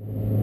you